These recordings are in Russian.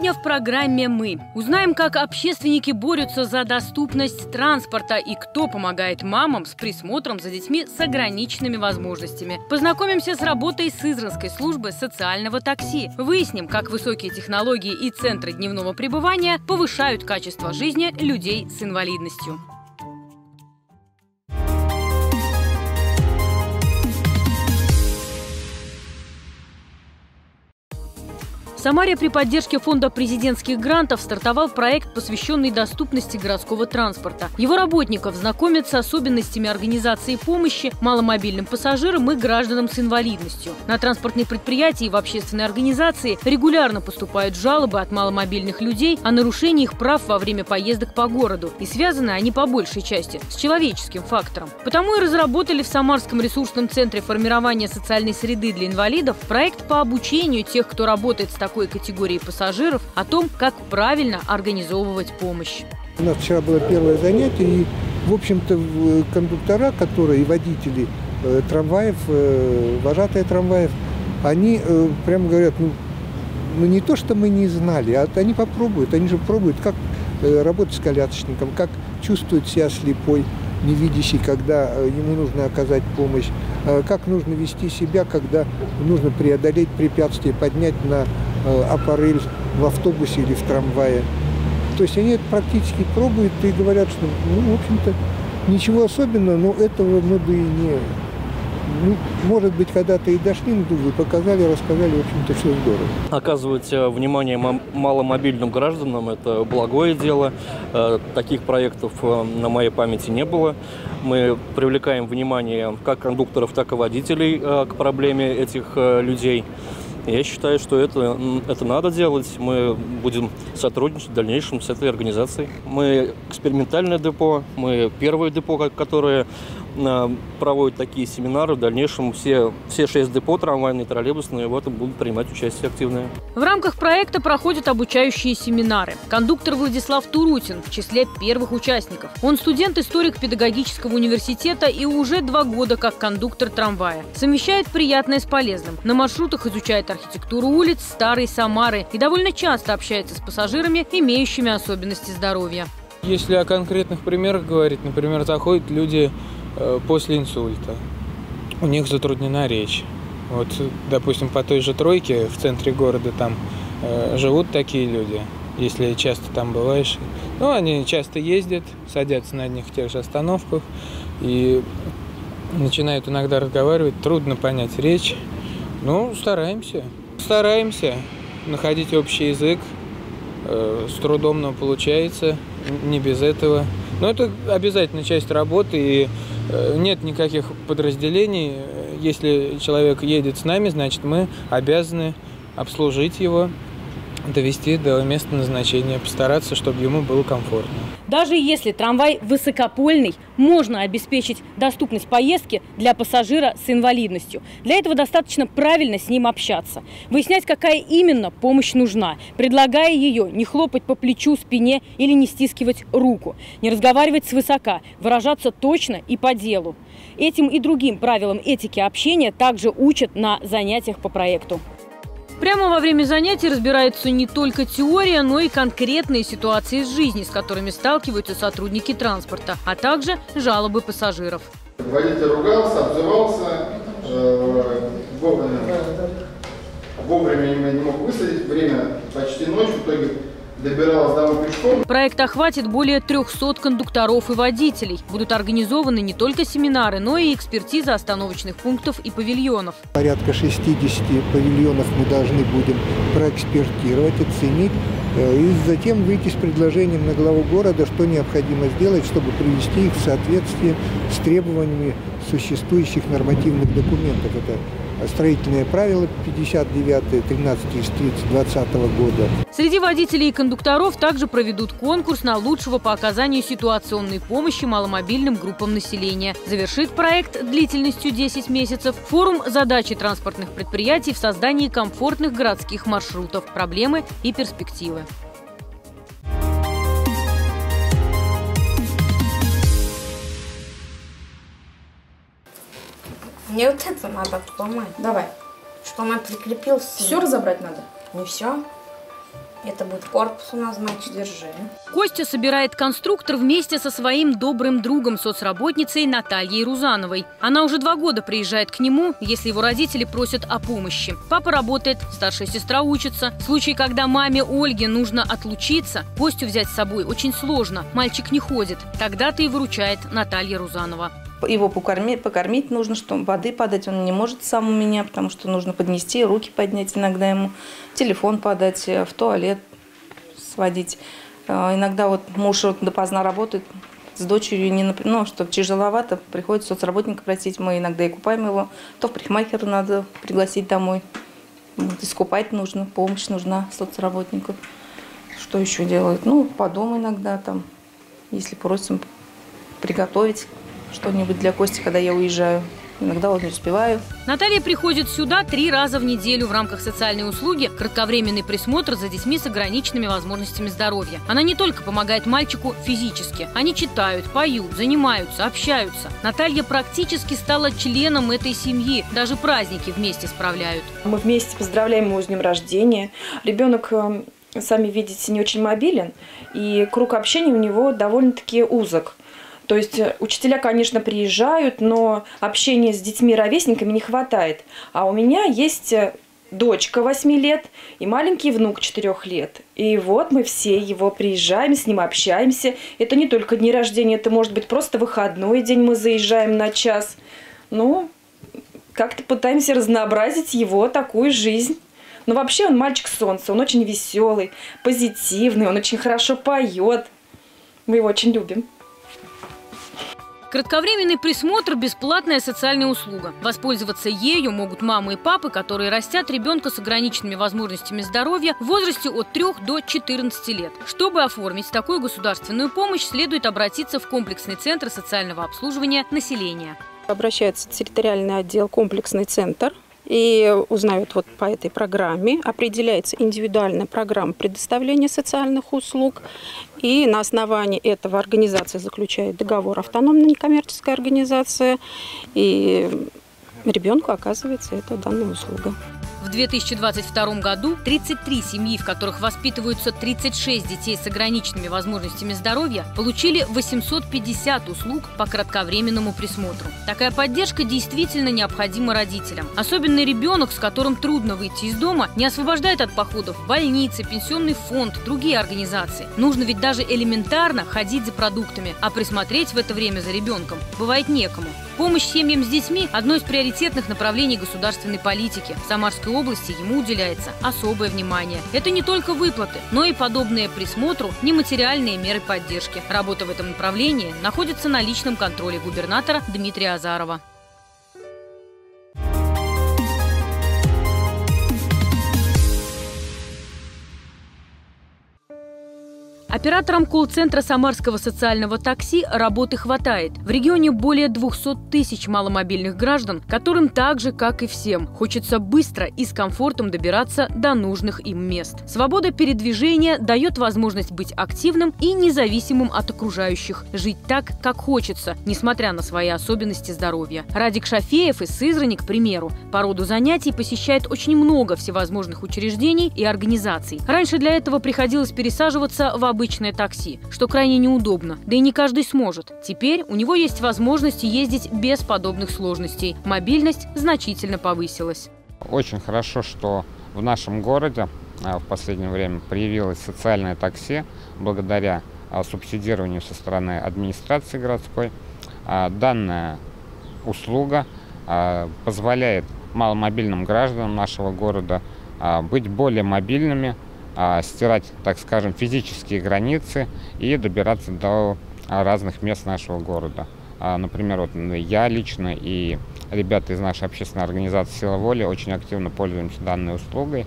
Сегодня в программе «Мы» узнаем, как общественники борются за доступность транспорта и кто помогает мамам с присмотром за детьми с ограниченными возможностями. Познакомимся с работой Сызранской службы социального такси. Выясним, как высокие технологии и центры дневного пребывания повышают качество жизни людей с инвалидностью. В Самаре при поддержке Фонда президентских грантов стартовал проект, посвященный доступности городского транспорта. Его работников знакомят с особенностями организации помощи маломобильным пассажирам и гражданам с инвалидностью. На транспортные предприятия и в общественные организации регулярно поступают жалобы от маломобильных людей о нарушении их прав во время поездок по городу. И связаны они по большей части с человеческим фактором. Потому и разработали в Самарском ресурсном центре формирования социальной среды для инвалидов проект по обучению тех, кто работает с такой такой категории пассажиров о том, как правильно организовывать помощь. У нас вчера было первое занятие, и, в общем-то, кондуктора, которые и водители э, трамваев, э, вожатые трамваев, они э, прямо говорят, ну, ну не то, что мы не знали, а они попробуют, они же пробуют, как э, работать с колясочником, как чувствует себя слепой, невидящий, когда э, ему нужно оказать помощь, э, как нужно вести себя, когда нужно преодолеть препятствие, поднять на Э, аппарель в автобусе или в трамвае. То есть они это практически пробуют и говорят, что, ну, в общем-то, ничего особенного, но этого мы бы и не... Ну, может быть, когда-то и дошли, но вы показали, рассказали, в общем-то, все здорово. Оказывать э, внимание маломобильным гражданам – это благое дело. Э, таких проектов на моей памяти не было. Мы привлекаем внимание как кондукторов, так и водителей к проблеме этих людей. Я считаю, что это, это надо делать. Мы будем сотрудничать в дальнейшем с этой организацией. Мы экспериментальное депо, мы первое депо, которое Э, проводят такие семинары. В дальнейшем все, все шесть депо трамвайные, троллейбусные в этом будут принимать участие активное. В рамках проекта проходят обучающие семинары. Кондуктор Владислав Турутин в числе первых участников. Он студент-историк педагогического университета и уже два года как кондуктор трамвая. Совмещает приятное с полезным. На маршрутах изучает архитектуру улиц Старой Самары и довольно часто общается с пассажирами, имеющими особенности здоровья. Если о конкретных примерах говорить, например, заходят люди после инсульта. У них затруднена речь. Вот, допустим, по той же тройке в центре города там э, живут такие люди, если часто там бываешь. Ну, они часто ездят, садятся на одних и тех же остановках и начинают иногда разговаривать. Трудно понять речь. Ну, стараемся. Стараемся находить общий язык. Э, с трудом, но получается. Не без этого. Но это обязательно часть работы, и Э, нет никаких подразделений. Если человек едет с нами, значит мы обязаны обслужить его, довести до места назначения, постараться, чтобы ему было комфортно. Даже если трамвай высокопольный, можно обеспечить доступность поездки для пассажира с инвалидностью. Для этого достаточно правильно с ним общаться. Выяснять, какая именно помощь нужна. Предлагая ее, не хлопать по плечу, спине или не стискивать руку. Не разговаривать свысока, выражаться точно и по делу. Этим и другим правилам этики общения также учат на занятиях по проекту. Прямо во время занятий разбирается не только теория, но и конкретные ситуации из жизни, с которыми сталкиваются сотрудники транспорта, а также жалобы пассажиров. Водитель ругался, обзывался, э, вовремя, не мог высадить, время почти ночь, в итоге добиралась домой пешком. Проект охватит более 300 кондукторов и водителей. Будут организованы не только семинары, но и экспертиза остановочных пунктов и павильонов. Порядка 60 павильонов мы должны будем проэкспертировать, оценить э, и затем выйти с предложением на главу города, что необходимо сделать, чтобы привести их в соответствие с требованиями существующих нормативных документов. Это строительные правила 59 13 2020 года. Среди водителей и кондукторов также проведут конкурс на лучшего по оказанию ситуационной помощи маломобильным группам населения. Завершит проект длительностью 10 месяцев форум задачи транспортных предприятий в создании комфортных городских маршрутов, проблемы и перспективы. Мне вот это надо сломать. Давай. Чтобы она прикрепился. Все разобрать надо? Не все. Это будет корпус у нас, значит, держи. Костя собирает конструктор вместе со своим добрым другом, соцработницей Натальей Рузановой. Она уже два года приезжает к нему, если его родители просят о помощи. Папа работает, старшая сестра учится. В случае, когда маме Ольге нужно отлучиться, Костю взять с собой очень сложно. Мальчик не ходит. Тогда-то и выручает Наталья Рузанова. Его покормить, покормить нужно, что воды подать он не может сам у меня, потому что нужно поднести, руки поднять иногда ему, телефон подать, э, в туалет сводить. Э, иногда вот муж вот допоздна работает, с дочерью, не, ну, что тяжеловато, приходится соцработника просить, мы иногда и купаем его, то в парикмахера надо пригласить домой, искупать нужно, помощь нужна соцработнику. Что еще делают? Ну, по дому иногда там, если просим приготовить что-нибудь для Кости, когда я уезжаю. Иногда вот не успеваю. Наталья приходит сюда три раза в неделю в рамках социальной услуги кратковременный присмотр за детьми с ограниченными возможностями здоровья. Она не только помогает мальчику физически. Они читают, поют, занимаются, общаются. Наталья практически стала членом этой семьи. Даже праздники вместе справляют. Мы вместе поздравляем его с днем рождения. Ребенок э, сами видите, не очень мобилен, и круг общения у него довольно-таки узок. То есть э, учителя, конечно, приезжают, но общения с детьми-ровесниками не хватает. А у меня есть э, дочка 8 лет и маленький внук 4 лет. И вот мы все его приезжаем, с ним общаемся. Это не только дни рождения, это может быть просто выходной день, мы заезжаем на час. Ну, как-то пытаемся разнообразить его такую жизнь. Но вообще он мальчик солнца, он очень веселый, позитивный, он очень хорошо поет. Мы его очень любим. Кратковременный присмотр – бесплатная социальная услуга. Воспользоваться ею могут мамы и папы, которые растят ребенка с ограниченными возможностями здоровья в возрасте от 3 до 14 лет. Чтобы оформить такую государственную помощь, следует обратиться в комплексный центр социального обслуживания населения. Обращается территориальный отдел «Комплексный центр» и узнают вот по этой программе. Определяется индивидуальная программа предоставления социальных услуг. И на основании этого организация заключает договор автономная некоммерческая организация. И ребенку оказывается эта данная услуга. В 2022 году 33 семьи, в которых воспитываются 36 детей с ограниченными возможностями здоровья, получили 850 услуг по кратковременному присмотру. Такая поддержка действительно необходима родителям. Особенно ребенок, с которым трудно выйти из дома, не освобождает от походов больницы, пенсионный фонд, другие организации. Нужно ведь даже элементарно ходить за продуктами, а присмотреть в это время за ребенком бывает некому. Помощь семьям с детьми – одно из приоритетных направлений государственной политики. В Самарской области ему уделяется особое внимание. Это не только выплаты, но и подобные присмотру нематериальные меры поддержки. Работа в этом направлении находится на личном контроле губернатора Дмитрия Азарова. Операторам колл-центра Самарского социального такси работы хватает. В регионе более 200 тысяч маломобильных граждан, которым так же, как и всем, хочется быстро и с комфортом добираться до нужных им мест. Свобода передвижения дает возможность быть активным и независимым от окружающих, жить так, как хочется, несмотря на свои особенности здоровья. Радик Шафеев из Сызрани, к примеру, по роду занятий посещает очень много всевозможных учреждений и организаций. Раньше для этого приходилось пересаживаться в обычное такси, что крайне неудобно, да и не каждый сможет. Теперь у него есть возможность ездить без подобных сложностей. Мобильность значительно повысилась. Очень хорошо, что в нашем городе а, в последнее время появилось социальное такси благодаря а, субсидированию со стороны администрации городской. А, данная услуга позволяет маломобильным гражданам нашего города быть более мобильными, стирать, так скажем, физические границы и добираться до а, разных мест нашего города. А, например, вот я лично и ребята из нашей общественной организации «Сила воли» очень активно пользуемся данной услугой.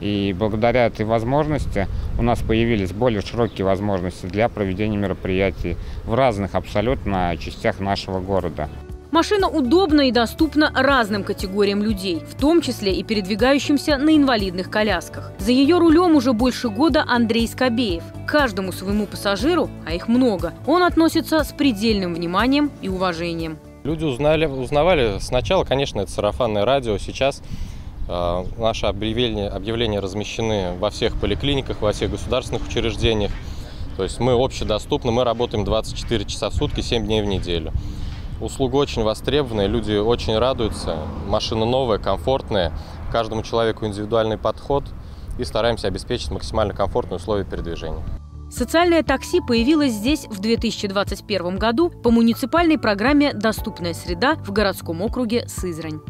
И благодаря этой возможности у нас появились более широкие возможности для проведения мероприятий в разных абсолютно частях нашего города. Машина удобна и доступна разным категориям людей, в том числе и передвигающимся на инвалидных колясках. За ее рулем уже больше года Андрей Скобеев. К каждому своему пассажиру, а их много, он относится с предельным вниманием и уважением. Люди узнали, узнавали сначала, конечно, это сарафанное радио, сейчас А, наши объявления, объявления размещены во всех поликлиниках, во всех государственных учреждениях. То есть мы общедоступны, мы работаем 24 часа в сутки, 7 дней в неделю. Услуга очень востребованная, люди очень радуются. Машина новая, комфортная, каждому человеку индивидуальный подход и стараемся обеспечить максимально комфортные условия передвижения. Социальное такси появилось здесь в 2021 году по муниципальной программе «Доступная среда» в городском округе Сызрань.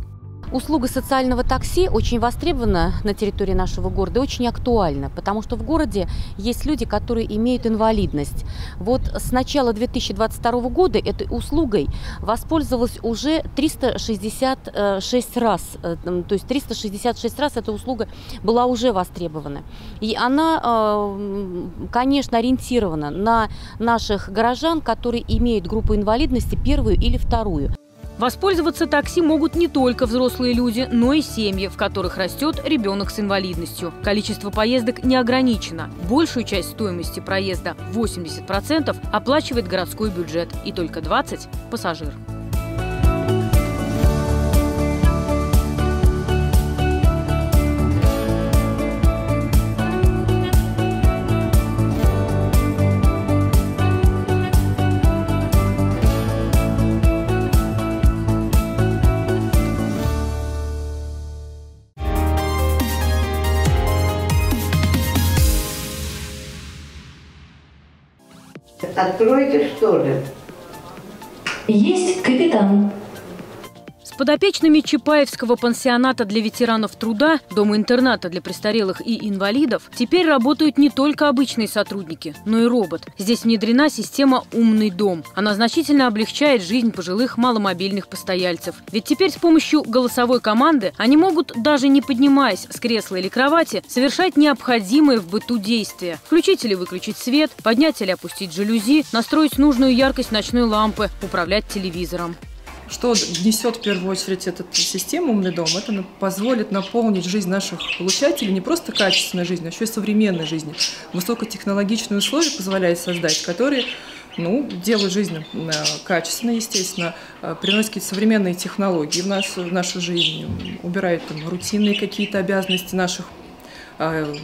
Услуга социального такси очень востребована на территории нашего города, очень актуальна, потому что в городе есть люди, которые имеют инвалидность. Вот с начала 2022 года этой услугой воспользовалось уже 366 раз, э, то есть 366 раз эта услуга была уже востребована. И она, э, конечно, ориентирована на наших горожан, которые имеют группу инвалидности первую или вторую. Воспользоваться такси могут не только взрослые люди, но и семьи, в которых растет ребенок с инвалидностью. Количество поездок не ограничено. Большую часть стоимости проезда, 80%, оплачивает городской бюджет и только 20% – пассажир. Откройте, ли? Есть капитан. Подопечными Чапаевского пансионата для ветеранов труда, дома-интерната для престарелых и инвалидов теперь работают не только обычные сотрудники, но и робот. Здесь внедрена система «Умный дом». Она значительно облегчает жизнь пожилых маломобильных постояльцев. Ведь теперь с помощью голосовой команды они могут, даже не поднимаясь с кресла или кровати, совершать необходимые в быту действия. Включить или выключить свет, поднять или опустить жалюзи, настроить нужную яркость ночной лампы, управлять телевизором. Что несет в первую очередь эта система «Умный дом»? Это позволит наполнить жизнь наших получателей не просто качественной жизнью, а еще и современной жизнью. Высокотехнологичные условия позволяет создать, которые ну, делают жизнь э, качественной, естественно, э, приносят какие-то современные технологии в, нас, в нашу жизнь, убирают там рутинные какие-то обязанности наших э,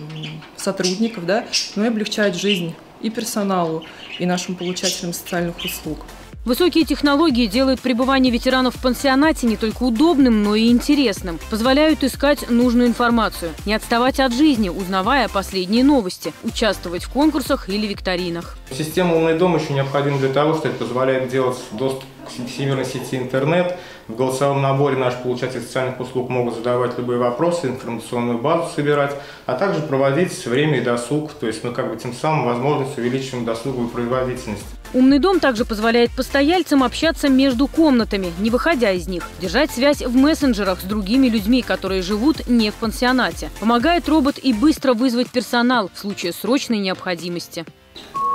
сотрудников, да, но и облегчают жизнь и персоналу, и нашим получателям социальных услуг. Высокие технологии делают пребывание ветеранов в пансионате не только удобным, но и интересным. Позволяют искать нужную информацию, не отставать от жизни, узнавая последние новости, участвовать в конкурсах или викторинах. Система «Умный дом» еще необходима для того, что это позволяет делать доступ к всемирной сети интернет. В голосовом наборе наши получатели социальных услуг могут задавать любые вопросы, информационную базу собирать, а также проводить время и досуг. То есть мы как бы тем самым возможность увеличиваем досуговую производительность. Умный дом также позволяет постояльцам общаться между комнатами, не выходя из них, держать связь в мессенджерах с другими людьми, которые живут не в пансионате. Помогает робот и быстро вызвать персонал в случае срочной необходимости.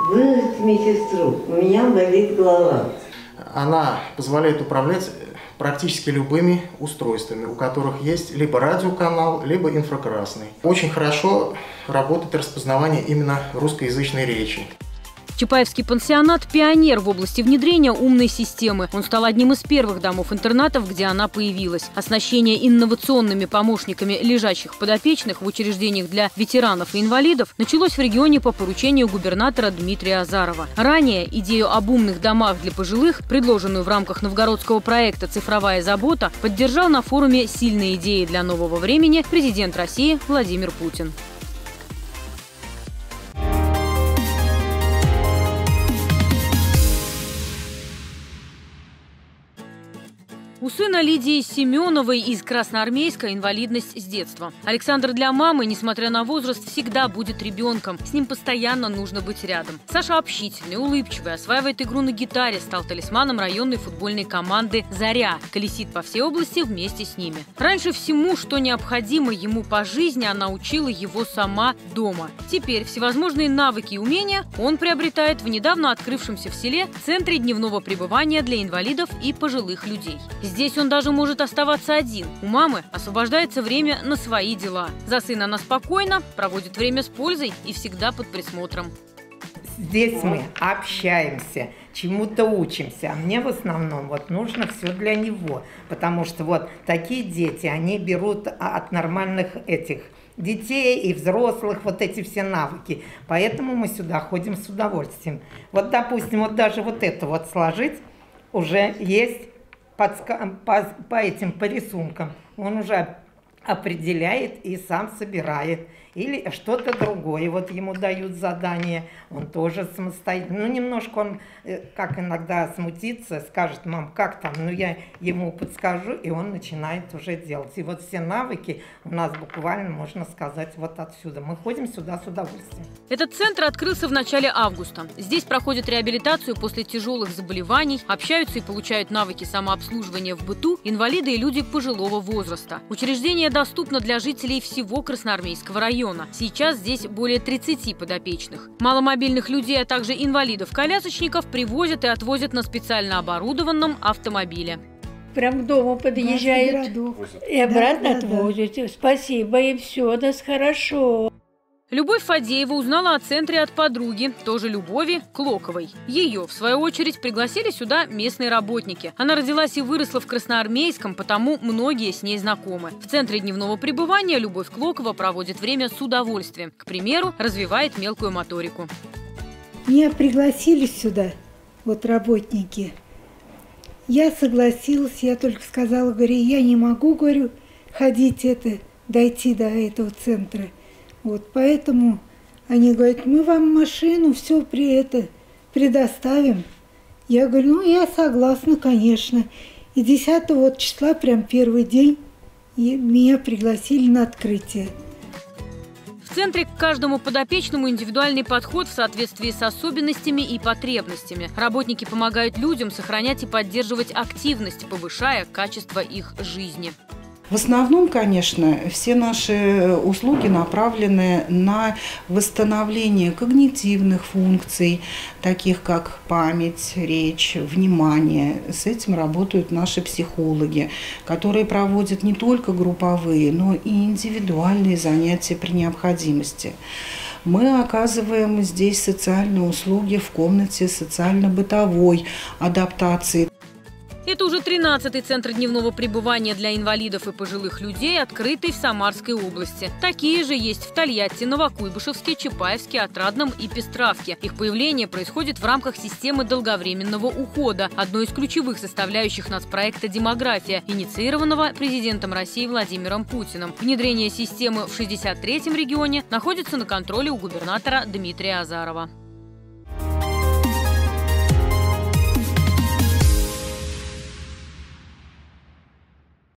Вызвать медсестру. У меня болит голова. Она позволяет управлять практически любыми устройствами, у которых есть либо радиоканал, либо инфракрасный. Очень хорошо работает распознавание именно русскоязычной речи. Чапаевский пансионат – пионер в области внедрения умной системы. Он стал одним из первых домов-интернатов, где она появилась. Оснащение инновационными помощниками лежащих подопечных в учреждениях для ветеранов и инвалидов началось в регионе по поручению губернатора Дмитрия Азарова. Ранее идею об умных домах для пожилых, предложенную в рамках новгородского проекта «Цифровая забота», поддержал на форуме «Сильные идеи для нового времени» президент России Владимир Путин. Сына Лидии Семеновой из Красноармейска инвалидность с детства. Александр для мамы, несмотря на возраст, всегда будет ребенком. С ним постоянно нужно быть рядом. Саша общительный, улыбчивый, осваивает игру на гитаре, стал талисманом районной футбольной команды «Заря». Колесит по всей области вместе с ними. Раньше всему, что необходимо ему по жизни, она учила его сама дома. Теперь всевозможные навыки и умения он приобретает в недавно открывшемся в селе Центре дневного пребывания для инвалидов и пожилых людей. Здесь он даже может оставаться один. У мамы освобождается время на свои дела. За сына она спокойно, проводит время с пользой и всегда под присмотром. здесь мы общаемся, чему-то учимся. А мне в основном вот нужно все для него. Потому что вот такие дети, они берут от нормальных этих детей и взрослых вот эти все навыки. Поэтому мы сюда ходим с удовольствием. Вот, допустим, вот даже вот это вот сложить уже есть подска- по, по этим, по рисункам. Он уже определяет и сам собирает. Или что-то другое. Вот ему дают задание, он тоже самостоятельно. Ну, немножко он, э, как иногда смутится, скажет, мам, как там? Ну, я ему подскажу, и он начинает уже делать. И вот все навыки у нас буквально, можно сказать, вот отсюда. Мы ходим сюда с удовольствием. Этот центр открылся в начале августа. Здесь проходят реабилитацию после тяжелых заболеваний, общаются и получают навыки самообслуживания в быту инвалиды и люди пожилого возраста. Учреждение доступно для жителей всего Красноармейского района района. Сейчас здесь более 30 подопечных. Маломобильных людей, а также инвалидов-колясочников привозят и отвозят на специально оборудованном автомобиле. Прям к дому подъезжают и обратно да, отвозят. Да. Спасибо, и все, у нас хорошо. Любовь Фадеева узнала о центре от подруги, тоже Любови, Клоковой. Ее, в свою очередь, пригласили сюда местные работники. Она родилась и выросла в Красноармейском, потому многие с ней знакомы. В центре дневного пребывания Любовь Клокова проводит время с удовольствием. К примеру, развивает мелкую моторику. Меня пригласили сюда, вот работники. Я согласилась, я только сказала, говорю, я не могу, говорю, ходить это, дойти до этого центра. Вот поэтому они говорят, мы вам машину все при это предоставим. Я говорю, ну я согласна, конечно. И 10 вот числа, прям первый день, меня пригласили на открытие. В центре к каждому подопечному индивидуальный подход в соответствии с особенностями и потребностями. Работники помогают людям сохранять и поддерживать активность, повышая качество их жизни. В основном, конечно, все наши услуги направлены на восстановление когнитивных функций, таких как память, речь, внимание. С этим работают наши психологи, которые проводят не только групповые, но и индивидуальные занятия при необходимости. Мы оказываем здесь социальные услуги в комнате социально-бытовой адаптации. Это уже 13-й центр дневного пребывания для инвалидов и пожилых людей, открытый в Самарской области. Такие же есть в Тольятти, Новокуйбышевске, Чапаевске, Отрадном и Пестравке. Их появление происходит в рамках системы долговременного ухода, одной из ключевых составляющих нацпроекта «Демография», инициированного президентом России Владимиром Путиным. Внедрение системы в 63-м регионе находится на контроле у губернатора Дмитрия Азарова.